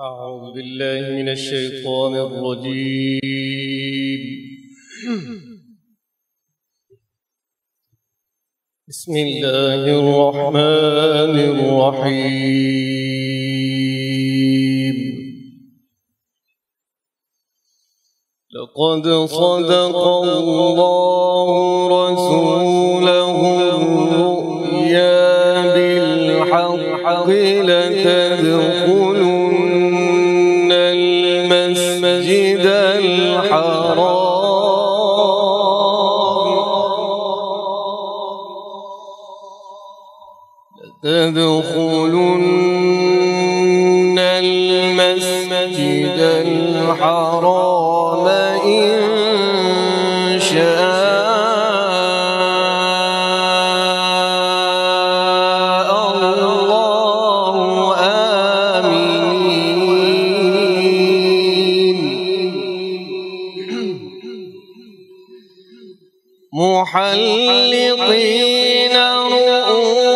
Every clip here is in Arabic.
أعوذ بالله من الشيطان الرجيم. بسم الله الرحمن الرحيم. لقد صدق الله رسوله الرؤيا بالحق لنا تدخلن المسجد الحرام إن شاء مخلطين رؤوسا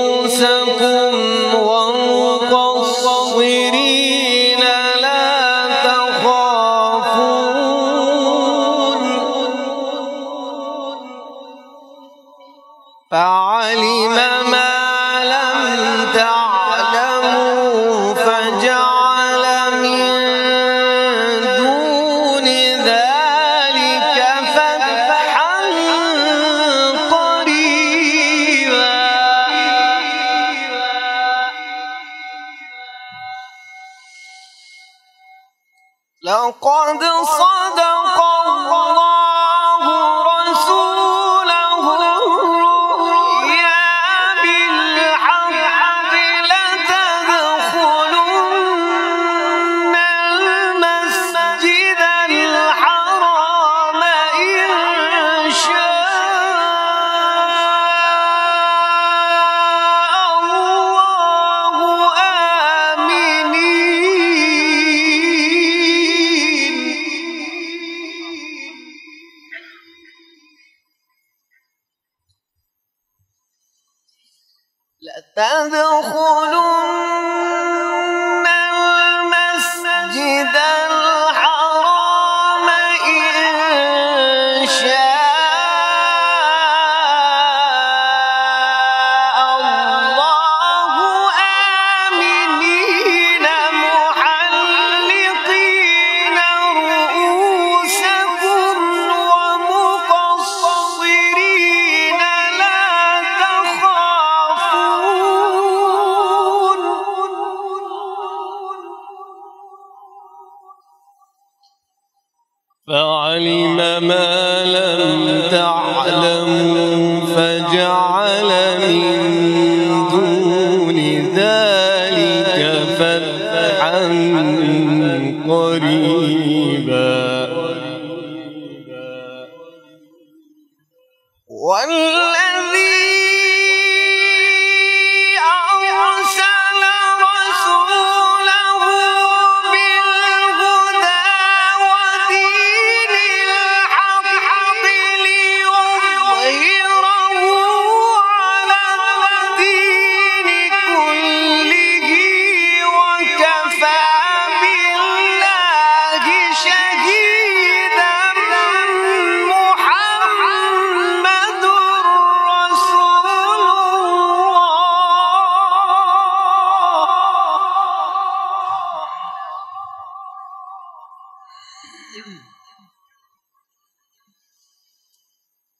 لقد صدق 但是我活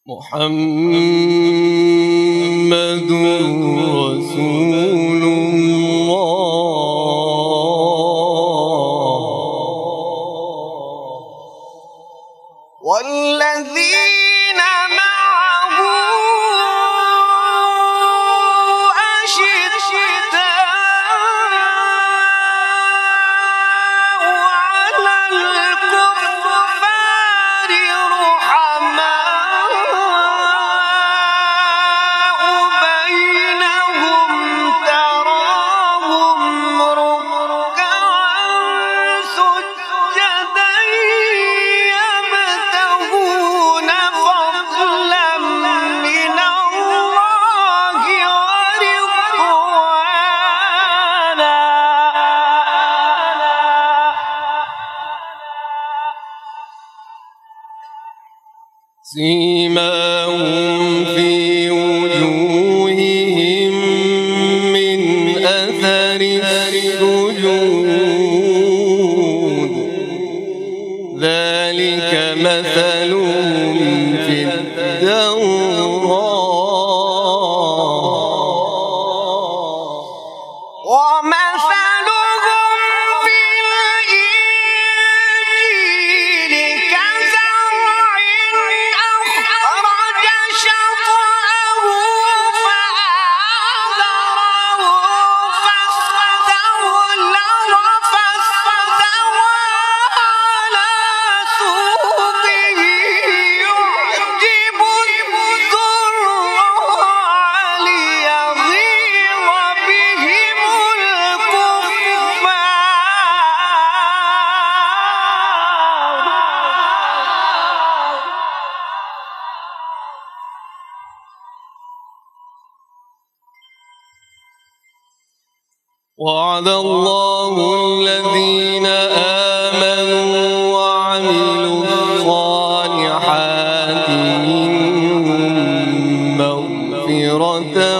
محمد رسول الله. والذين معه سيماهم في وجوههم من أثر السجود. ذلك مثل وعد الله الذين آمنوا وعملوا الصالحات منهم مغفرة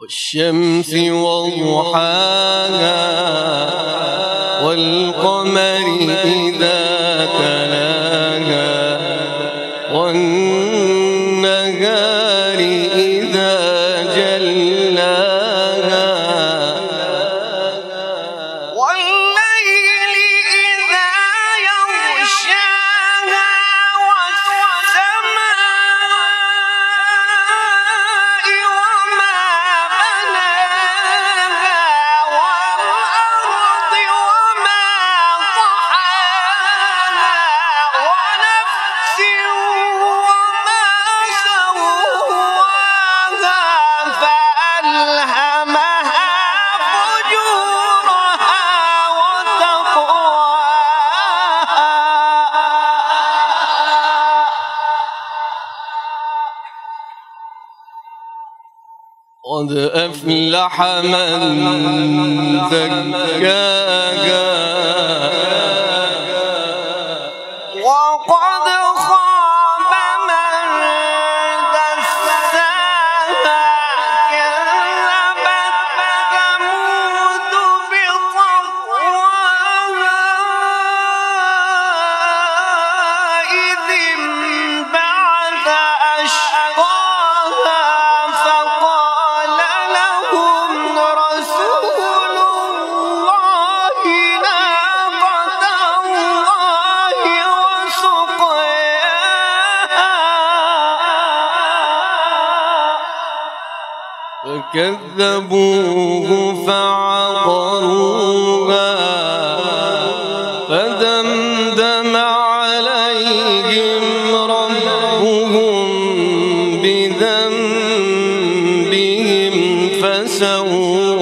والشمس وضحاها والقمر قد أفلح من زكاها وقد فكذبوه فعقروها فدمدم عليهم ربهم بذنبهم فسووا